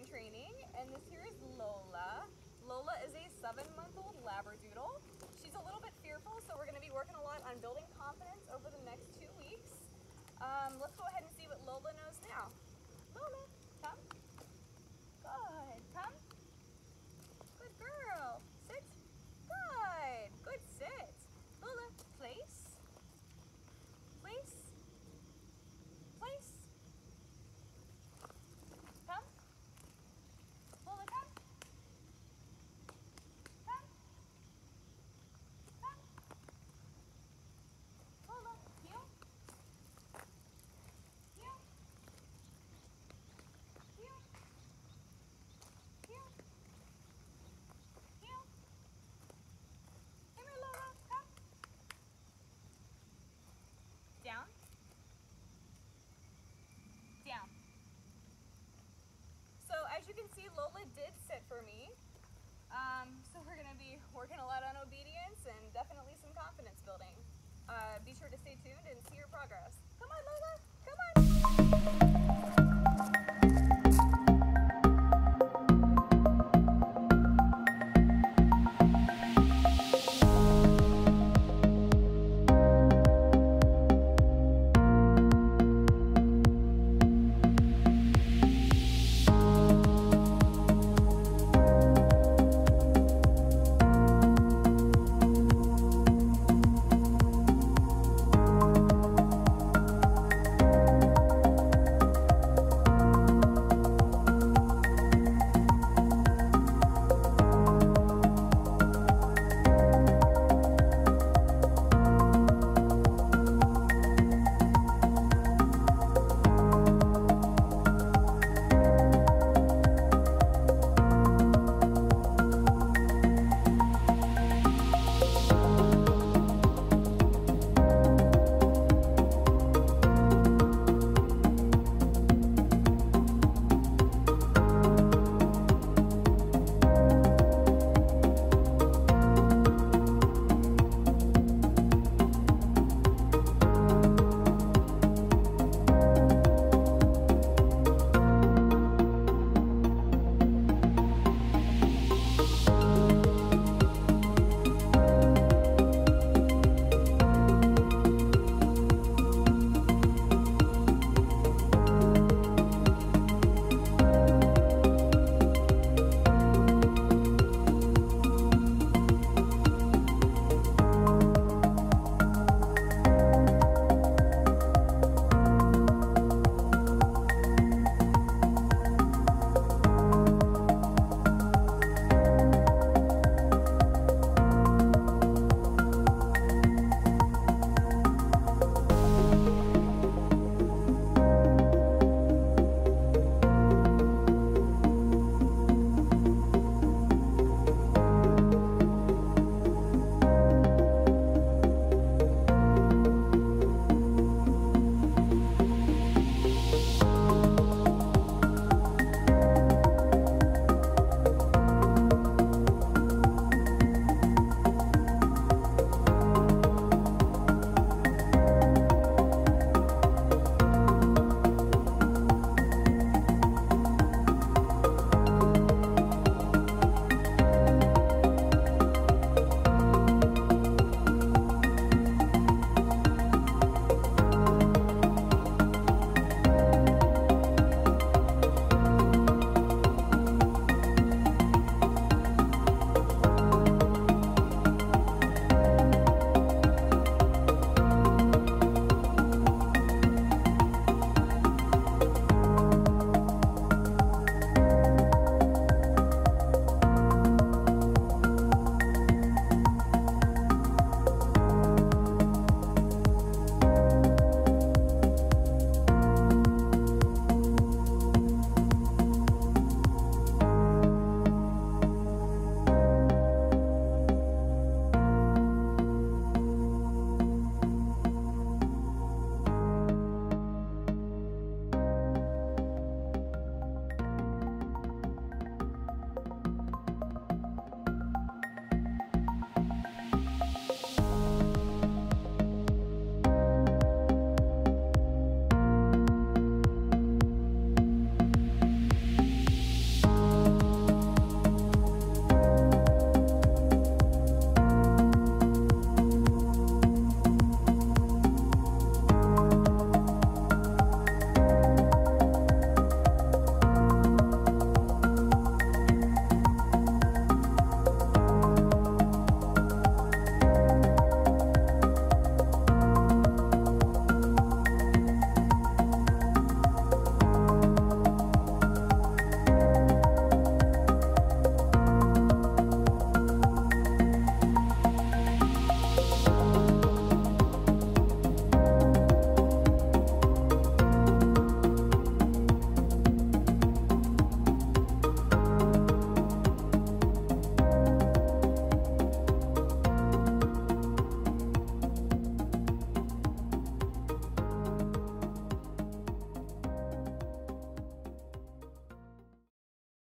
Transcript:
and this here is Lola. Lola is a seven-month-old Labradoodle. She's a little bit fearful, so we're gonna be working a lot on building confidence over the next two weeks. Um, let's go ahead and see what Lola knows now. Lola, come. Good, come. Good girl. Sit. Good. Good sit. Lola, place. Place. Place. Come. Lola, come. Come. Come. Lola, heel. Heel. Heel. Heel. Heel. Come here, Lola. Come. Down. Down. So as you can see, Lola did sit for me. Um, so we're gonna be working a lot on obedience and definitely some confidence building. Uh, be sure to stay tuned and see your progress. Come on, Lola.